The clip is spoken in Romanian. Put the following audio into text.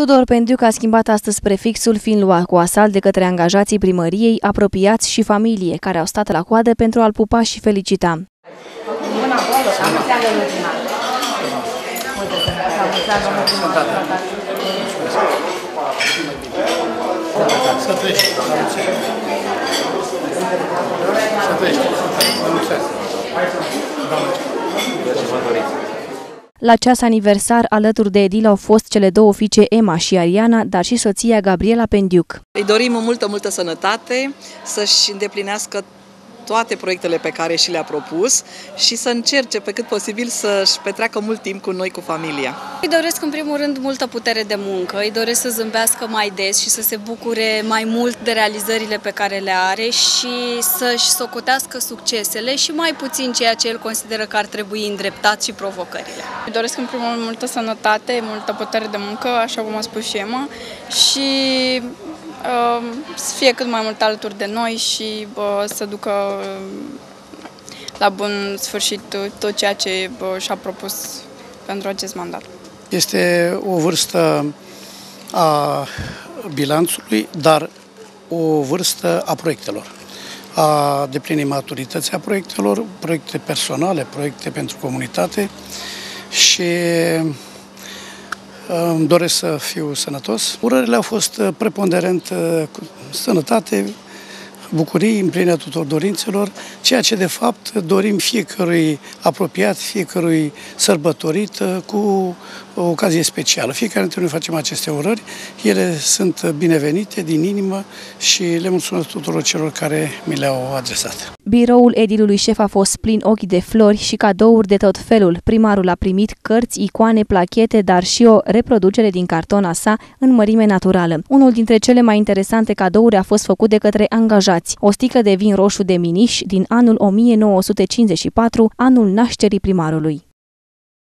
Tudor Pendiuc a schimbat astăzi prefixul fiind luat cu asalt de către angajații primăriei, apropiați și familie, care au stat la coadă pentru a-l pupa și felicita. Să treci. Să treci. La ceas aniversar, alături de Edil au fost cele două fiice Emma și Ariana, dar și soția Gabriela Pendiuc. Îi dorim multă, multă sănătate, să-și îndeplinească toate proiectele pe care și le-a propus și să încerce pe cât posibil să-și petreacă mult timp cu noi, cu familia. Îi doresc în primul rând multă putere de muncă, îi doresc să zâmbească mai des și să se bucure mai mult de realizările pe care le are și să-și socotească succesele și mai puțin ceea ce el consideră că ar trebui îndreptat și provocările. Îi doresc în primul rând multă sănătate, multă putere de muncă, așa cum a spus și Emma, și să fie cât mai mult alături de noi și să ducă la bun sfârșit tot ceea ce și-a propus pentru acest mandat. Este o vârstă a bilanțului, dar o vârstă a proiectelor a deplinii maturității a proiectelor, proiecte personale, proiecte pentru comunitate și îmi doresc să fiu sănătos. Urările au fost uh, preponderent uh, cu sănătate, bucurii, împlinirea tuturor dorințelor, ceea ce de fapt dorim fiecărui apropiat, fiecărui sărbătorit uh, cu o ocazie specială. Fiecare dintre noi facem aceste urări, ele sunt binevenite din inimă și le mulțumesc tuturor celor care mi le-au adresat. Biroul edilului șef a fost plin ochi de flori și cadouri de tot felul. Primarul a primit cărți, icoane, plachete, dar și o reproducere din cartona sa în mărime naturală. Unul dintre cele mai interesante cadouri a fost făcut de către angajați. O sticlă de vin roșu de miniș din anul 1954, anul nașterii primarului.